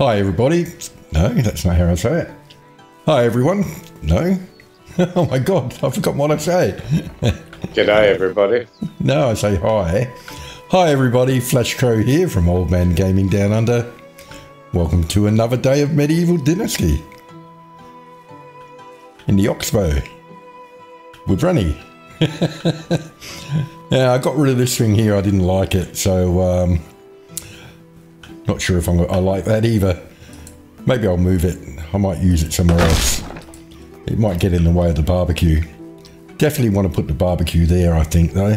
Hi, everybody. No, that's not how I say it. Hi, everyone. No. oh my God, I forgot what I say. G'day, everybody. no, I say hi. Hi, everybody. Flashcrow here from Old Man Gaming Down Under. Welcome to another day of Medieval Dynasty in the Oxbow with Runny. yeah, I got rid of this thing here. I didn't like it, so um, not sure if I'm, I like that either. Maybe I'll move it. I might use it somewhere else. It might get in the way of the barbecue. Definitely want to put the barbecue there, I think, though.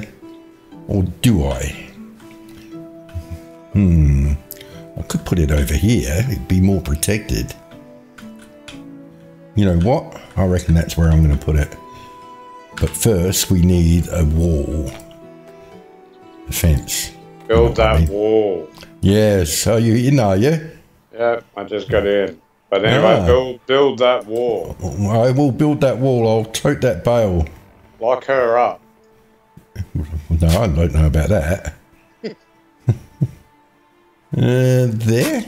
Or do I? Hmm. I could put it over here. It'd be more protected. You know what? I reckon that's where I'm going to put it. But first, we need a wall. A fence. Build that wall. Yes. Are you in, are you? Yep, I just got in. But anyway, Ah. build build that wall. I will build that wall. I'll tote that bale. Lock her up. No, I don't know about that. uh, there?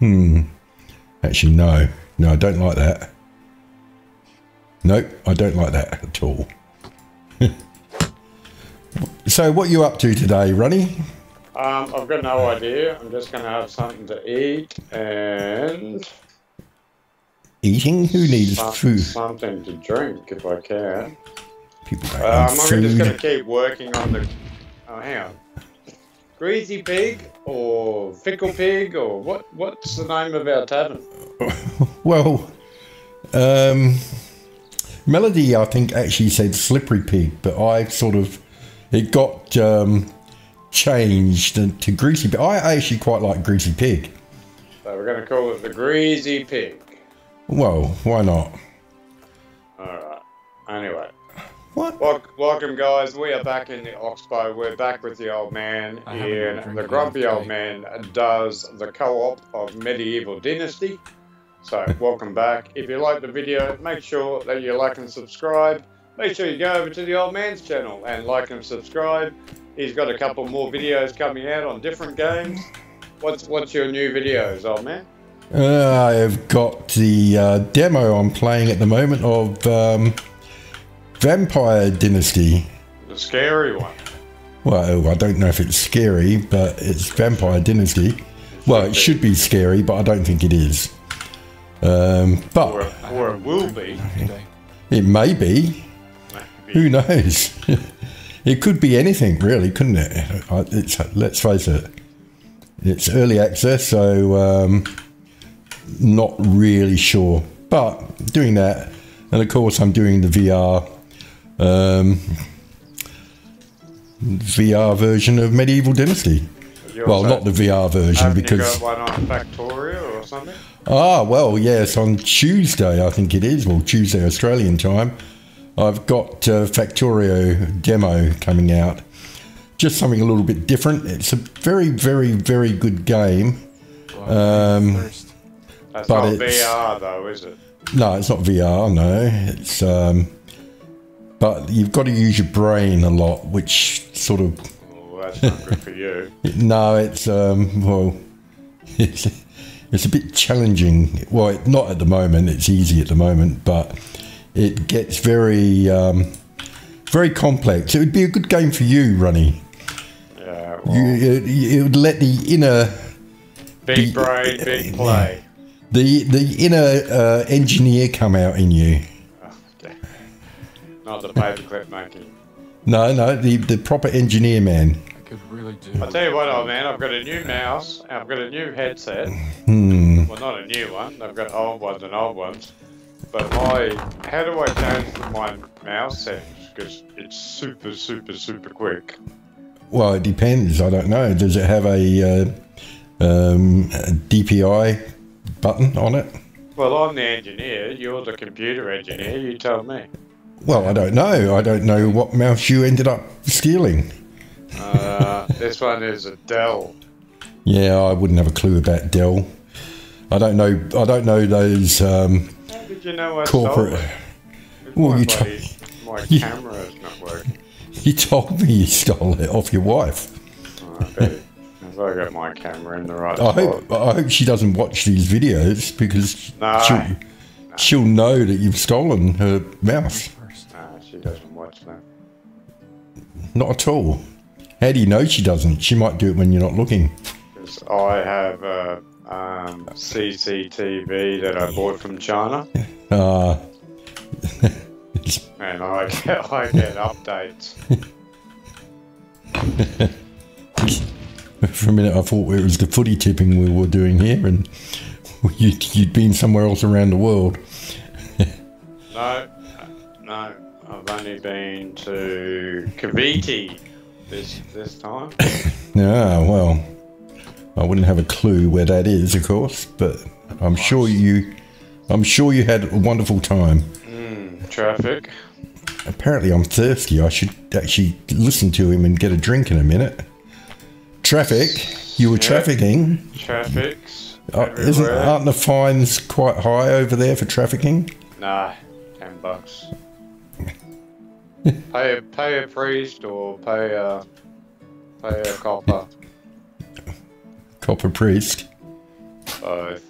Hmm. Actually, no. No, I don't like that. Nope, I don't like that at all. so, what you up to today, Runny? Um, I've got no idea. I'm just going to have something to eat and Eating? Who needs some- food? something to drink if I can. People don't need I'm just going to keep working on the. Oh, hang on. Greasy pig or fickle pig or what? What's the name of our tavern? Well, um, Melody, I think, actually said slippery pig, but I sort of it got um, changed to greasy. Pig. I actually quite like greasy pig. So we're going to call it the greasy pig. Well, why not? All right. Anyway. What? Welcome, guys. We are back in the Oxbow. We're back with the old man, I haven't been Ian. drinking The grumpy old tea. man does the co-op of Medieval Dynasty. So, welcome back. If you like the video, make sure that you like and subscribe. Make sure you go over to the old man's channel and like and subscribe. He's got a couple more videos coming out on different games. What's what's your new videos, old man? Uh, I've got the uh, demo I'm playing at the moment of um, Vampire Dynasty. The scary one. Well, I don't know if it's scary, but it's Vampire Dynasty. Well, it should be scary, but I don't think it is. Um, but or it will be. It may be. Who knows? it could be anything, really, couldn't it? It's, let's face it. It's early access, so um, not really sure. But doing that, and of course, I'm doing the VR um, VR version of Medieval Dynasty. Well, not the VR version because one on Factorio or something? Ah, well, yes, on Tuesday, I think it is, well, Tuesday Australian time, I've got uh, Factorio demo coming out. Just something a little bit different. It's a very, very, very good game. Um, That's But not it's- VR though, is it? No, it's not VR, no. It's, um, but you've got to use your brain a lot, which sort of, that's not good for you. no, it's, um, well, it's, it's a bit challenging. Well, it- not at the moment, it's easy at the moment, but it gets very, um, very complex. It would be a good game for you, Runny. Yeah, well, You, it, it would let the inner, big the- brain, big play. the the inner uh, engineer come out in you. Oh, okay. Not the paperclip monkey. No, no, the the proper engineer man. I could really do. I'll tell you what, old man, I've got a new mouse, and I've got a new headset. Hmm. Well, not a new one. I've got old ones and old ones. But my, how do I change my mouse settings? Because it's super, super, super quick. Well, it depends. I don't know. Does it have a, uh, um, a DPI button on it? Well, I'm the engineer. You're the computer engineer. You tell me. Well, I don't know. I don't know what mouse you ended up stealing. Uh, this one is a Dell. Yeah, I wouldn't have a clue about Dell. I don't know. I don't know those. Um, you know I Corporate- stole it? Well, my, you bloody- my you- camera's not working. you told me you stole it off your wife. Oh, I bet. I got my camera in the right I spot. hope I hope she doesn't watch these videos because No. she'll, she'll know that you've stolen her mouse. Nah, she doesn't watch that. Not at all. How do you know she doesn't? She might do it when you're not looking. 'Cause I have a um, CCTV that I bought from China, Uh, and I get, I get updates. for a minute, I thought it was the footy tipping we were doing here, and you'd, you'd been somewhere else around the world. No, no, I've only been to Cavite this this time. yeah, well, I wouldn't have a clue where that is, of course, but I'm sure you, I'm sure you had a wonderful time. Mm, traffic. Apparently, I'm thirsty. I should actually listen to him and get a drink in a minute. Traffic. You were Yeah. trafficking. Traffic's Uh, isn't aren't the fines quite high over there for trafficking? Nah, ten bucks. pay a pay a priest or pay a pay a copper. Copper priest. Both.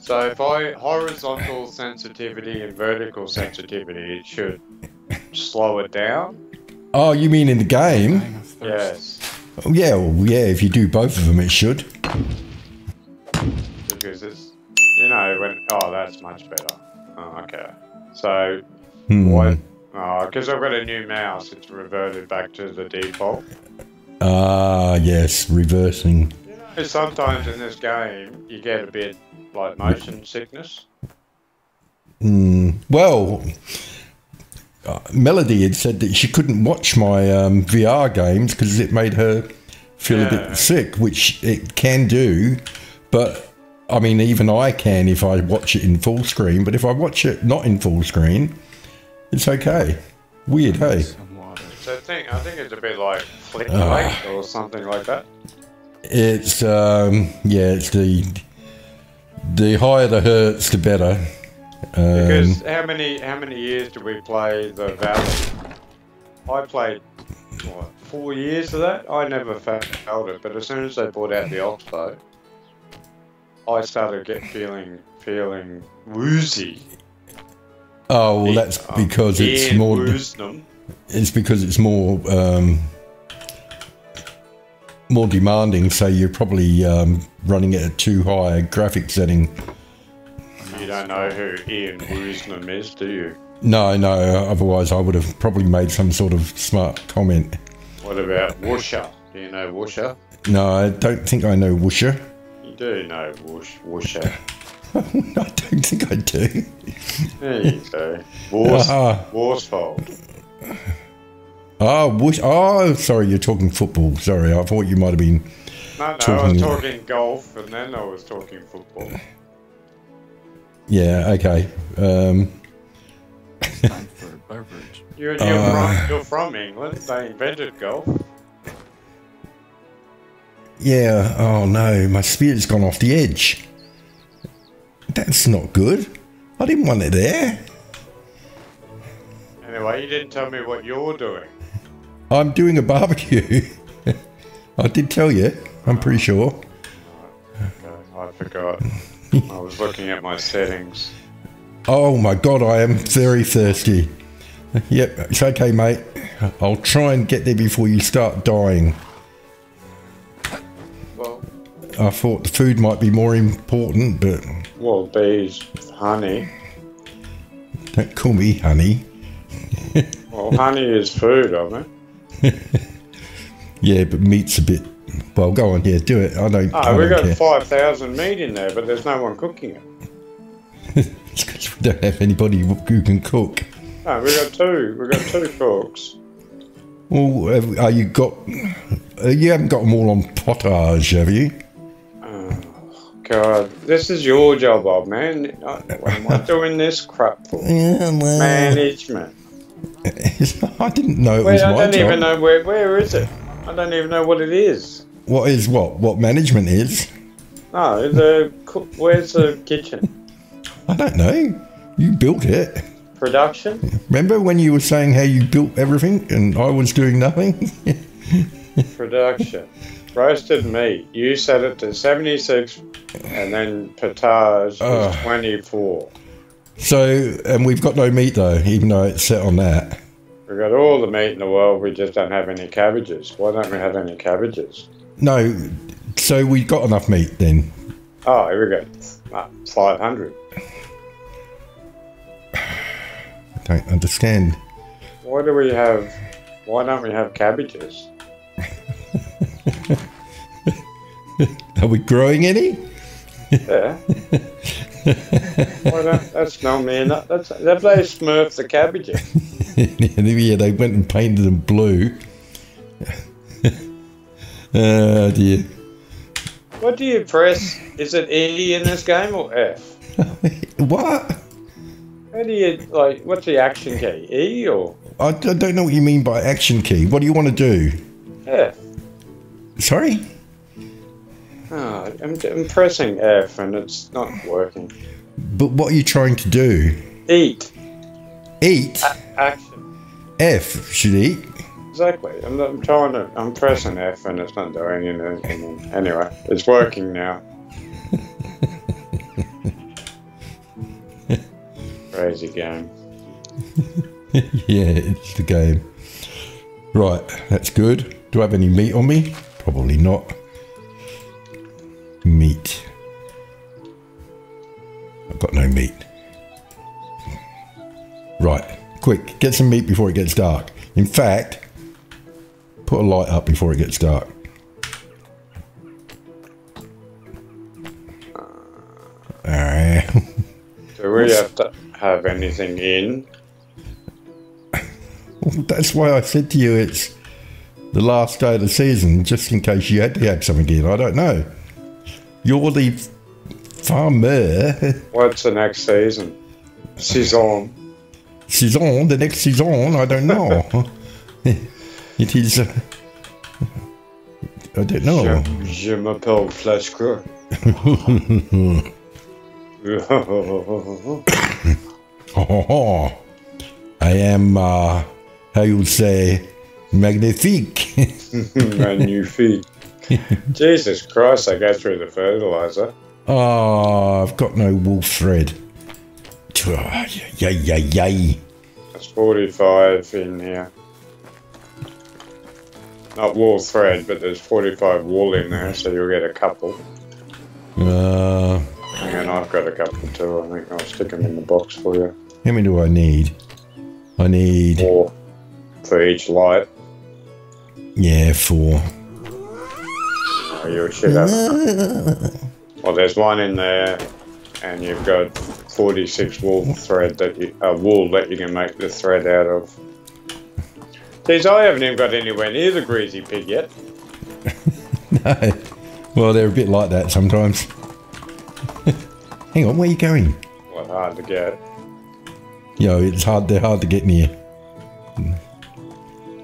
So if I horizontal sensitivity and vertical sensitivity, it should slow it down. Oh, you mean in the game? Dying of thirst. Yes, Oh, yeah, well, yeah. If you do both of them, it should. because it's you know when oh that's much better. Oh, okay. So Hmm. what? Oh, because I've got a new mouse, it's reverted back to the default. Ah, yes, reversing. You know, sometimes in this game you get a bit like motion sickness. Hmm. Well, uh, Melody had said that she couldn't watch my um, VR games because it made her feel a bit sick, which it can do. But I mean, even I can if I watch it in full screen. But if I watch it not in full screen, it's okay. Weird, hey? So I think I think it's a bit like flick rate or something like that. It's um, yeah, it's the the higher the hertz, the better. Um, Because how many how many years did we play the Valley? I played what four years of that. I never felt it, but as soon as they brought out the Oxbow, I started get feeling feeling woozy. oh, well, that's because it's more. It's because it's more um, more demanding. So you're probably um, running it at too high a graphic setting. You don't know who Ian Woosnam is, do you? No, no. Otherwise, I would have probably made some sort of smart comment. What about Woosher? Do you know Woosher? No, I don't think I know Woosher. You do know Woosh, Woosher. I don't think I do. There you go. Wars, Ah, Worsfold. ah, Woosh. Oh, sorry, you're talking football. Sorry, I thought you might have been. No, no, I was Talking- talking golf and then I was talking football. Yeah, okay. Um, Time for a beverage. You're, you're, Uh. from, you're from England. They invented golf. yeah. Oh no, my spirit's gone off the edge. That's not good. I didn't want it there. Anyway, you didn't tell me what you're doing. I'm doing a barbecue. I did tell you. I'm pretty ah, sure. Okay, I forgot. I was looking at my settings. Oh my god, I am very thirsty. Yep, it's okay, mate. I'll try and get there before you start dying. Well, I thought the food might be more important, but well, bees, honey. don't call me honey. Well, honey is food, I mean. Yeah, but meat's a bit. Well, go on, yeah, do it. I don't. Ah, I Oh, we don't got care. 5,000 meat in there, but there's no one cooking it. It's 'cause we don't have anybody who can cook. No, we got two. We got two cooks. Well, are you got? You haven't got them all on potage, have you? Oh, God, this is your job, old man. I- What am I doing this crap for? Yeah, well, Management. I didn't know it Wait, was I my don't job. even know where. Where is it? I don't even know what it is. What is what? What management is? No, the cook. Where's the kitchen? I don't know. You built it. Production. Remember when you were saying how you built everything and I was doing nothing? Production. roasted meat. You set it to 76, and then potage was 24. So, and we've got no meat though, even though it's set on that. We've got all the meat in the world, we just don't have any cabbages. Why don't we have any cabbages? No, so we've got enough meat then. Oh, here we go. Ah, 500. I don't understand. Why do we have, why don't we have cabbages? Are we growing any? Yeah. don't, that's no man. That's, have they smurfed the cabbages? yeah, they went and painted them blue. oh dear. What do you press? Is it E in this game or F? What? How do you, like, what's the action key? E or I don't know what you mean by action key. What do you want to do? F? Sorry? Oh, I'm, I'm pressing F and it's not working. But what are you trying to do? Eat. Eat? Action. F should eat. Exactly. I'm, I'm trying to. I'm pressing F and it's not doing anything. Anyway, it's working now. Crazy game. yeah, it's the game. Right, that's good. Do I have any meat on me? Probably not. Meat. I've got no meat. Right, quick, get some meat before it gets dark. In fact, put a light up before it gets dark. Alright. Ah. Do we have to have anything in? That's why I said to you it's the last day of the season, just in case you had to have something in. I don't know. You're the farmer. What's the next season? Season. Season, the next season, I don't know. it is. Uh, I don't know. Je, je m'appelle Fleshker. Oh, I am, uh, how you would say, magnifique. Feet. Jesus Christ, I go through the fertilizer. oh, I've got no wool thread. Yay, yay, yay. That's 45 in here. Not wool thread, but there's 45 wool in there, so you'll get a couple. Uh, And I've got a couple too. I think I'll stick them in the box for you. how many do I need? I need, Four for each light. yeah, four. Oh, you should have. Well, there's one in there, and you've got 46 wool thread that you, uh, wool that you can make the thread out of. Geez, I haven't even got anywhere near the greasy pig yet. No. Well, they're a bit like that sometimes. Hang on, where are you going? Well, hard to get. Know, it's hard. They're hard to get near.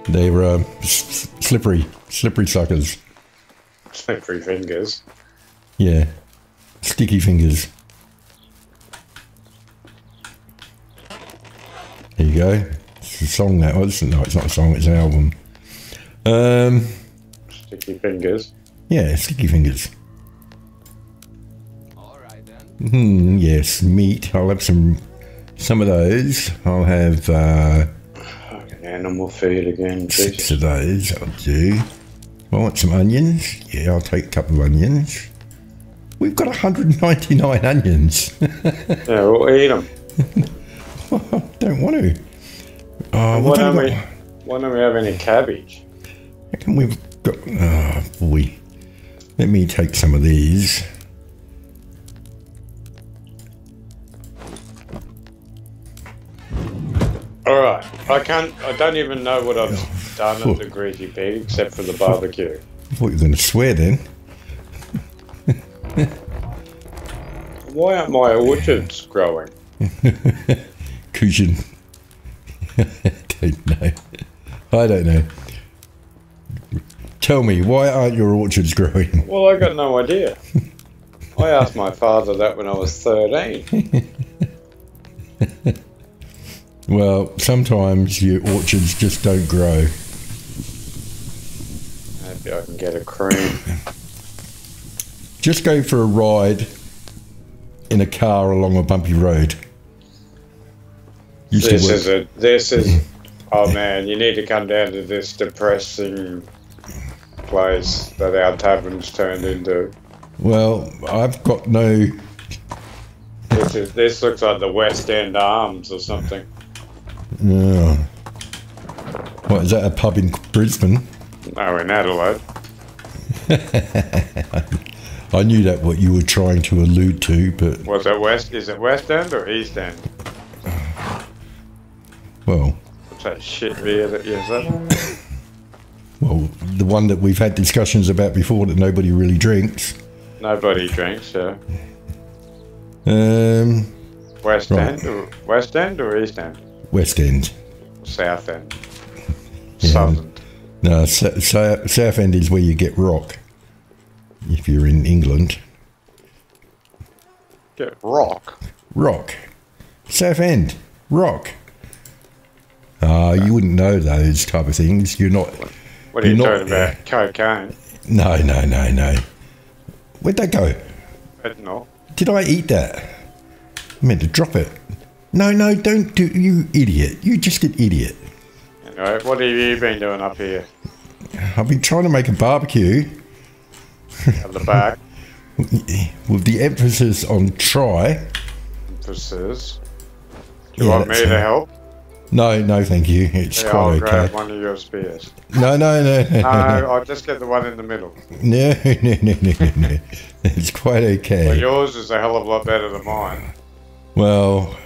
They're s- slippery, slippery suckers. Slippery fingers. Yeah, sticky fingers. There you go. It's a song that was. No, it's not a song. It's an album. Um, Sticky fingers. yeah, sticky fingers. All right then. Hmm, yes, meat. I'll have some, some of those. I'll have uh, Fucking animal feed again. six of those. I'll do. I want some onions. Yeah, I'll take a couple of onions. We've got 199 onions. Yeah, we'll eat them. Don't want to. Uh, Why don't we? got, Why don't we have any cabbage? we've got. Oh boy. Let me take some of these. All right. I can't. I don't even know what I've done at the greasy pig except for the barbecue. I thought you were going to swear then. Why aren't my orchards growing? Cushion. I don't know. I don't know. Tell me, why aren't your orchards growing? Well, I got no idea. I asked my father that when I was 13. Well, sometimes your orchards just don't grow. Maybe I can get a cream. Just go for a ride in a car along a bumpy road. Used This is a. This is. Oh man, you need to come down to this depressing place that our tavern's turned into. well, I've got no. This is. This looks like the West End Arms or something. Uh, what is that? A pub in Brisbane? No, in Adelaide. I knew that what you were trying to allude to, but Was it West? Is it West End or East End? well, What's that shit beer that you said? well, the one that we've had discussions about before that nobody really drinks. Nobody drinks. Yeah. Um, West Right. End or West End or East End? West End. South End. Yeah. Southern. No, so, so, South End is where you get rock. If you're in England, Get rock. rock. South End, rock. Ah, you wouldn't know those type of things. You're not. What are you You're not- talking about? Cocaine. No, no, no, no. Where'd that go? Fentanyl. Did not. Did I eat that? I meant to drop it. No, no, don't do. You idiot. You just an idiot. Anyway, what have you been doing up here I've been trying to make a barbecue at the back? with the emphasis on try. Emphasis. Do you Yeah, want me to help? No, no, thank you. It's Yeah, I'll quite grab okay. one of your spears. No, no, no, no, No, I'll just get the one in the middle. no, no, no, no, no, no. It's quite Well, okay. yours is a hell of a lot better than mine. Well,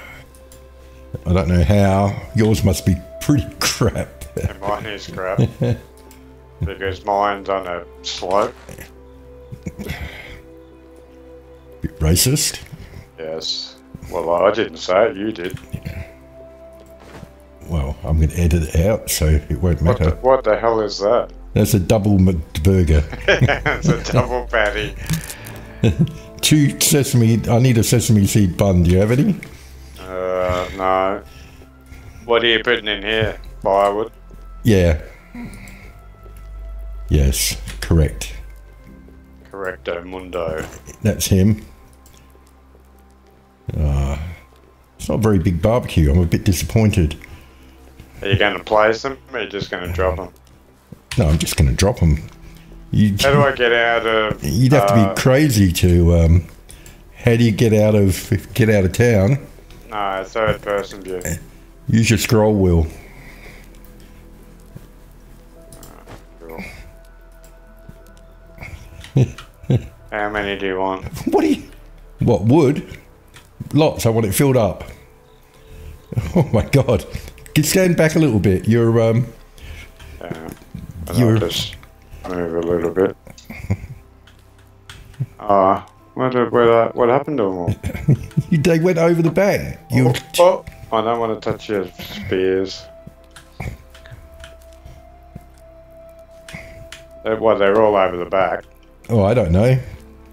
I don't know how. Yours must be pretty crap. And mine is crap. because mine's on a slope. Bit racist. Yes. Well, I didn't say it, you did. Well, I'm going to edit it out so it won't What the, matter. what the hell is that? That's a double McBurger. it's a double patty. Two sesame. I need a sesame seed bun. Do you have any? Uh, no. What are you putting in here? Firewood? Yeah. Yes, correct. Correcto mundo. That's him. Uh, it's not a very big barbecue. I'm a bit disappointed. Are you going to place them or are you just going to drop them? No, I'm just going to drop them. You, How do I get out of. you'd have to uh, be crazy to. Um, how do you get out of get out of town? No, third person view. Use your scroll wheel. How many do you want? What do you? What wood? Lots. I want it filled up. Oh my god! Get stand back a little bit. You're um. Yeah. You're- I'll just move a little bit. Ah, what, did- what, what happened to them all? You, they went over the back. You. Oh, I don't want to touch your spears. They're, well, they're all over the back. Oh, I don't know.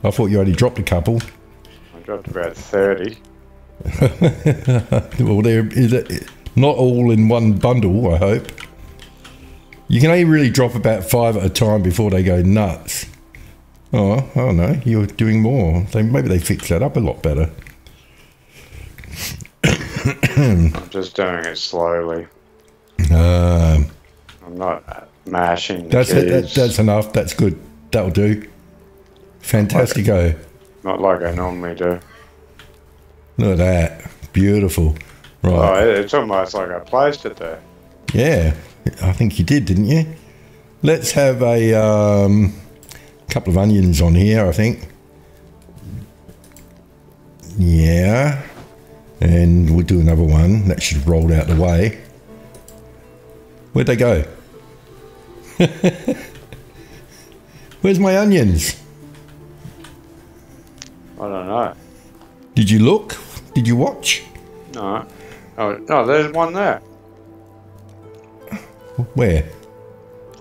I thought you only dropped a couple. I dropped about 30. well, they're is it, not all in one bundle. I hope. You can only really drop about five at a time before they go nuts. Oh, I don't know. You're doing more. They, maybe they fix that up a lot better. I'm just doing it slowly. Um, I'm not mashing that's it. That, that's enough. That's good. That'll do. Fantastico. Not like I normally do. Look at that. Beautiful. Oh, Right. it- it's almost like I placed it there. Yeah. I think you did, didn't you? Let's have a um, couple of onions on here, I think. Yeah. And we'll do another one. That should roll out the way. Where'd they go? Where's my onions? I don't know. Did you look? Did you watch? No. Oh, no, there's one there. Where?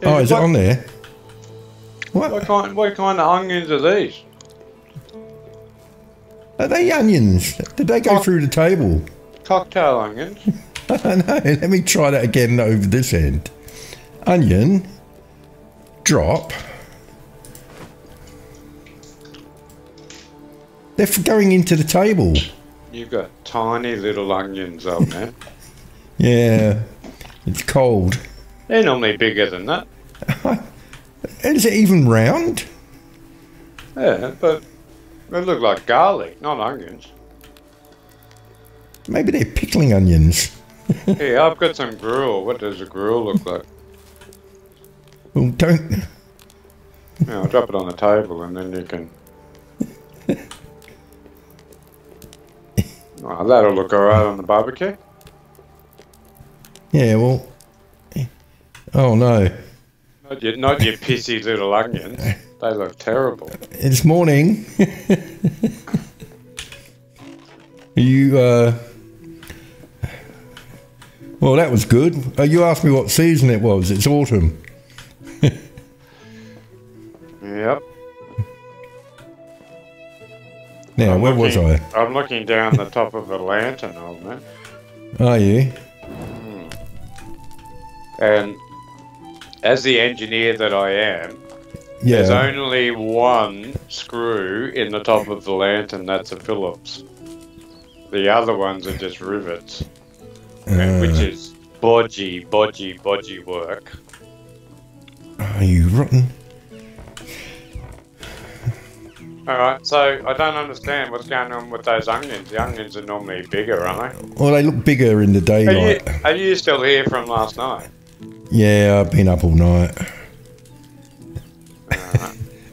Oh, is it on there? What? What kind, what kind of onions are these? Are they onions? Did they go Co through the table? Cocktail onions. Let me try that again over this end. Onion. Drop. They're going into the table. You've got tiny little onions, old man. yeah. It's cold. They're normally bigger than that. Is it even round? Yeah, but they look like garlic, not onions. Maybe they're pickling onions. Here, I've got some gruel. What does a gruel look like? Well, don't. Yeah, I'll drop it on the table and then you can. Oh, that'll look alright on the barbecue. Yeah, well. Eh. Oh no. Not your, not your pissy little onions. They look terrible. It's morning. you, uh. Well, that was good. Uh, you asked me what season it was. It's autumn. Yep. Now, I'm where was I? I'm looking down the top of a lantern, old man. Are you? And as the engineer that I am, there's only one screw in the top of the lantern. That's a Phillips. The other ones are just rivets, and which Uh, is bodgy, bodgy, bodgy work. are you rotten? All right, so I don't understand what's going on with those onions. The onions are normally bigger, aren't they? Well, they look bigger in the Are you, daylight. are you still here from last night? Yeah, I've been up all night.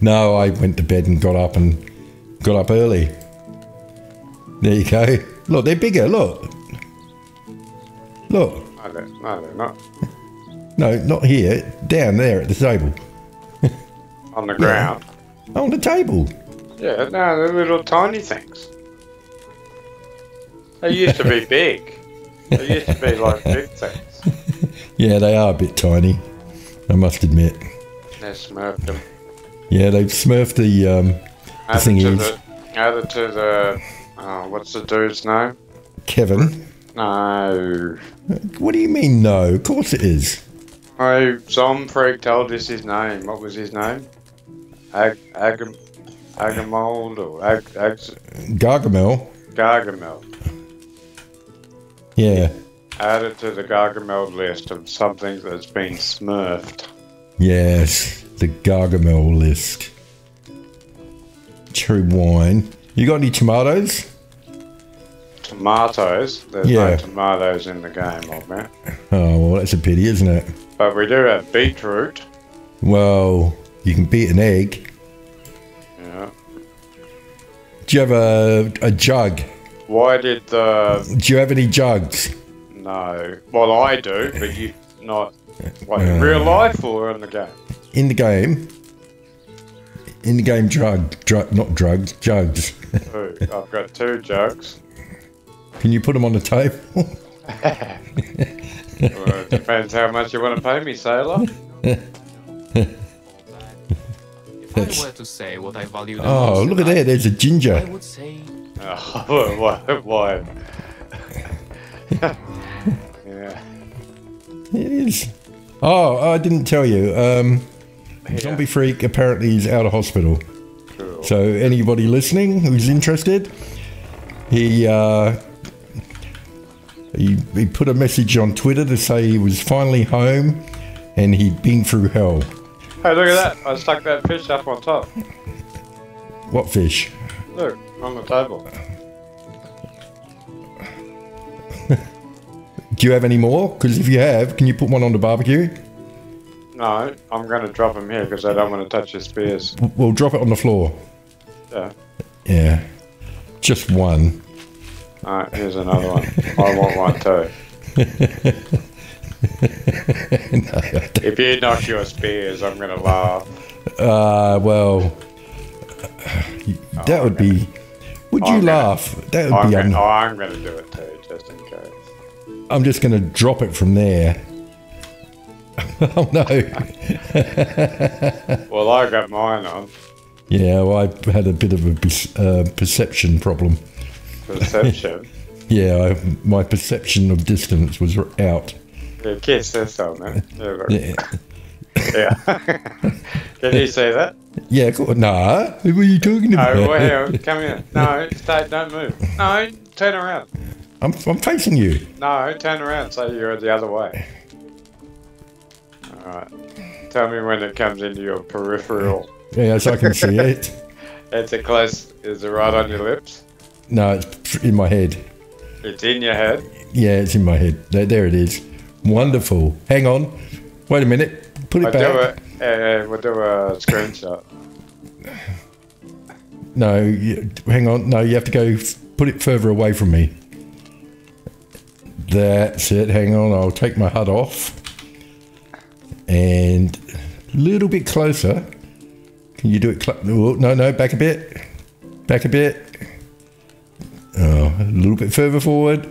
No, I went to bed and got up and got up early. There you go. Look, they're bigger. Look. Look. No, they're, no, they're not. No, not here. Down there at the table. On the ground. On the table. Yeah, no, they're little tiny things. They used to be big. They used to be like big things. Yeah, they are a bit tiny. I must admit. They smurfed them. Yeah, they've smurfed the. Um, Added thing to is- the, added to the, oh, what's the dude's name? Kevin. No. What do you mean? No, of course it is. Oh, some freak told us his name. What was his name? Ag, Agam, Agamold or Ag, Ag, Gargamel. Gargamel. Yeah. Added to the Gargamel list of something that's been smurfed. Yes, the Gargamel list. Cherry wine. You got any tomatoes? Tomatoes. There's Yeah. no tomatoes in the game, old man. Oh, well, that's a pity, isn't it? But we do have beetroot. Well, you can beat an egg. Yeah. Do you have a, a jug? Why did the Do you have any jugs? no? Well, I do, but you not. What in real uh. life or in the game? In the game? In the game, drug. drug not drugs, jugs. Two. I've got two jugs. Can you put them on the table? Well, it depends how much you want to pay me, sailor. If I were to say what I value the oh, most look at that! There's a ginger. would say Oh, why? why? yeah. It is. Oh, I didn't tell you. Um, Zombie Freak apparently is out of hospital. Cool. So anybody listening who's interested, he uh, he he put a message on Twitter to say he was finally home and he'd been through hell. Hey, look at that! I stuck that fish up on top. What fish? Look on the table. Do you have any more? Because if you have, can you put one on the barbecue? No, I'm going to drop them here because I don't want to touch your spears. We'll drop it on the floor. Yeah. Yeah, just one. All right, here's another one. I want one too. No, If you knock your spears, I'm going to laugh. Uh, well, that would be. Would you I'm gonna- laugh? That would I'm be. going, Un- oh, I'm going to do it too, just in case. I'm just going to drop it from there. oh no! Well, I got mine on. Yeah, well, I had a bit of a uh, perception problem. Perception. Yeah, I, my perception of distance was out. yeah, kiss this on man. Yeah. Yeah. Can you see that? Yeah, go on. Nah, what are you talking to? No, about? well, here, come here. No, stay, don't move. No, turn around. I'm, I'm facing you. No, turn around. Say you're the other way. Right. Tell me when it comes into your peripheral. Yeah, Yes, I can see it. It's a close. Is it right on your lips? No, it's in my head. It's in your head. Yeah, it's in my head. There, there it is. Wonderful. Hang on. Wait a minute. Put it do back. a. Uh, we'll do a screenshot. No, you, hang on. No, you have to go. Put it further away from me. That's it. Hang on. I'll take my HUD off. And a little bit closer. Can you do it? Oh, no, no. Back a bit. Back a bit. Oh, a little bit further forward.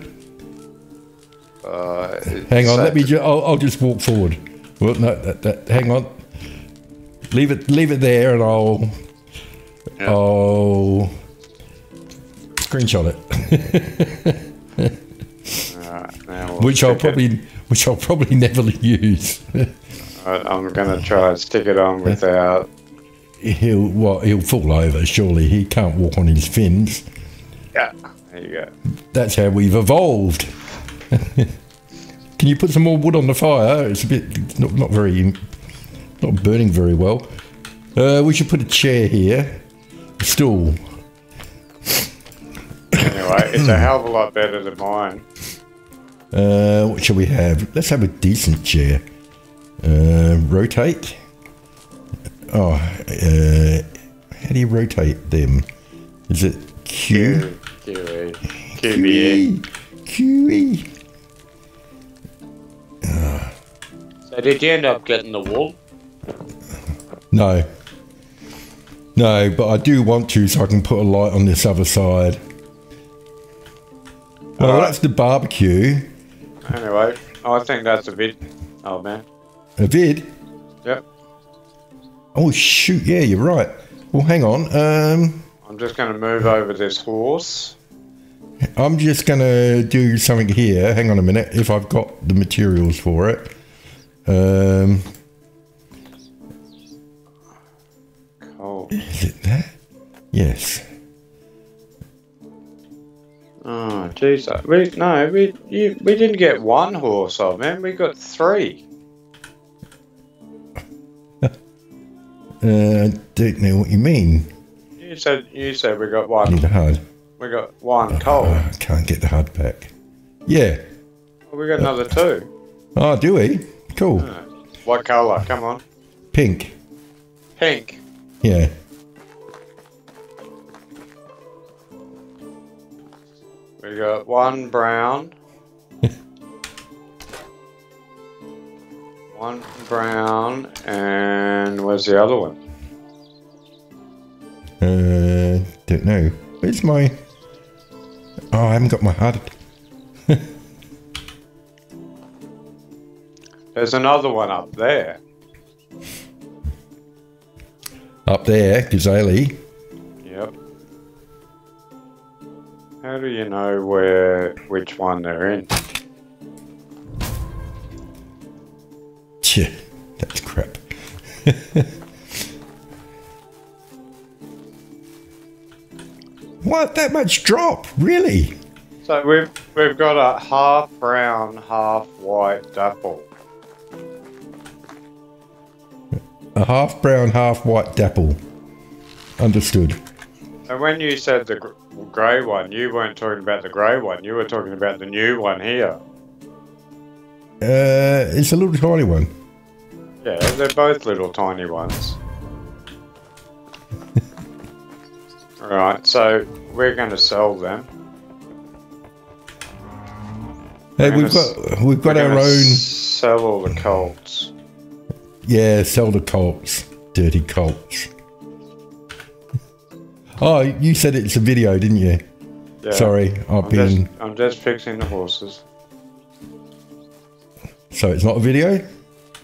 Uh, Hang on. Let me. Ju- I'll, I'll just walk forward. Well, no. That, that, hang on. Leave it. Leave it there, and I'll. Yeah. I'll screenshot it. We'll which I'll stick it- probably which I'll probably never use. I'm gonna try and stick it on without. he'll what he'll fall over. Surely he can't walk on his fins. Yeah. There you go. That's how we've evolved. Can you put some more wood on the fire? It's a bit it's not not very not burning very well. Uh, we should put a chair here, a stool. Anyway, it's a hell of a lot better than mine. Uh, what shall we have? Let's have a decent chair. Uh, rotate. Oh, uh, how do you rotate them? Is it Q? QE. QBE. QE. So did you end up getting the wool? No. No, but I do want to so I can put a light on this other side. Well, Alright. that's the barbecue. Anyway, I think that's a bit. Oh man. A vid. Yep. Oh, shoot. Yeah, you're right. Well, hang on. Um, I'm just gonna move over this horse. I'm just going to do something here. Hang on a minute. If I've got the materials for it. Um, is it that? Yes. Oh, jeez. We no, we you, we didn't get one horse, oh man. We got three. Uh, don't know what you mean. You said you said we got one. Need a HUD. We got one uh, coal. Oh, uh, I can't get the HUD back. Yeah. Well, we got another two. Uh, oh, do we? Cool. What colour? Come on. Pink. Pink. Yeah. We got one brown. One brown, and where's the other one? Uh, don't know. Where's my? Oh, I haven't got my HUD. There's another one up there. Up there, Gazelle. Yep. How do you know where which one they're in? what? That much drop? Really? So we've we've got a half brown, half white dapple. A half brown, half white dapple. Understood. And when you said the grey one, you weren't talking about the grey one. You were talking about the new one here. Uh, it's a little tiny one. Yeah, they're both little tiny ones. right, so we're going to sell them. Hey, we've got we've got our own. Sell all the colts. Yeah, sell the colts. Dirty colts. Oh, you said it's a video, didn't you? Yeah. Sorry, I've I'm been. just, I'm just fixing the horses. So it's not a video?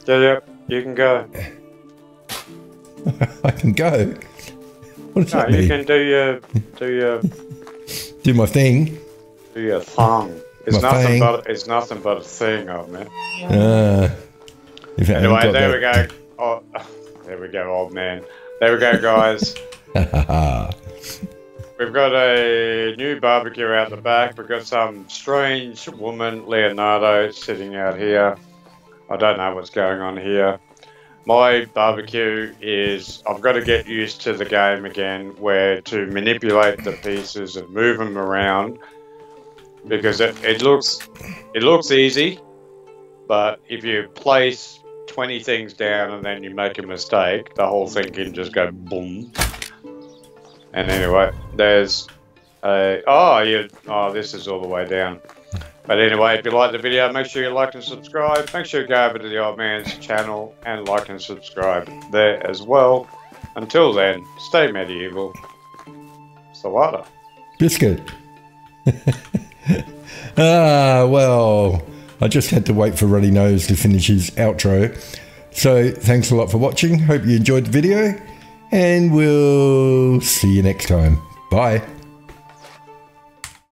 Yeah, yep, you can go. I can go. What does No, that you can do your do your Do my thing. do your thong. It's My nothing thing. but it's nothing but a thing, oh man. Uh, if I Anyway, there that- we go. Oh, there we go, old man. There we go, guys. We've got a new barbecue out the back. We've got some strange woman, Leonardo, sitting out here. I don't know what's going on here. My barbecue is, I've got to get used to the game again where to manipulate the pieces and move them around because it, it looks it looks easy, but if you place 20 things down and then you make a mistake, the whole thing can just go boom. And anyway, there's a, oh, you, oh, this is all the way down. But anyway, if you like the video, make sure you like and subscribe. Make sure you go over to the old man's channel and like and subscribe there as well. Until then, stay medieval. Salada. Biscuit. ah, well, I just had to wait for Ruddy Nose to finish his outro. So, thanks a lot for watching. Hope you enjoyed the video, and we'll see you next time. Bye.